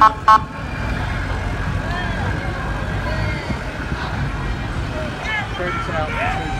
Turns out.